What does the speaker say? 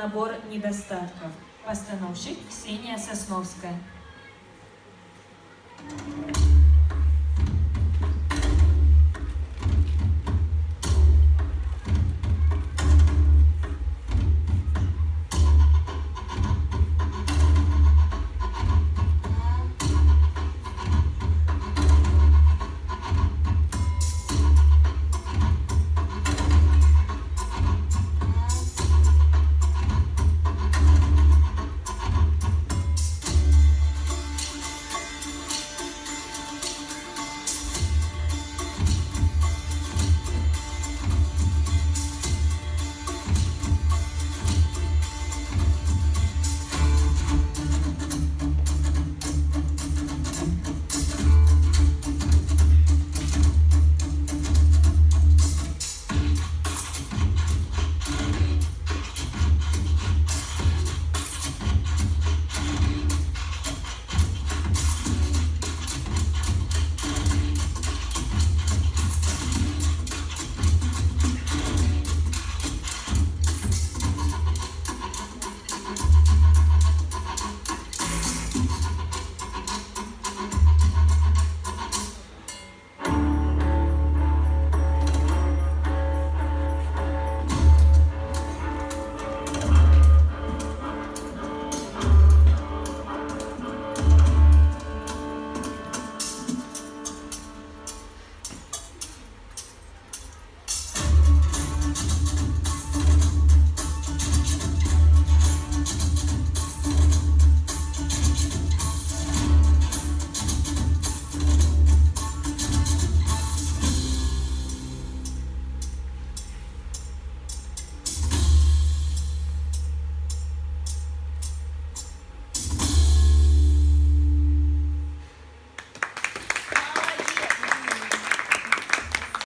набор недостатков. Постановщик Ксения Сосновская. Thank you.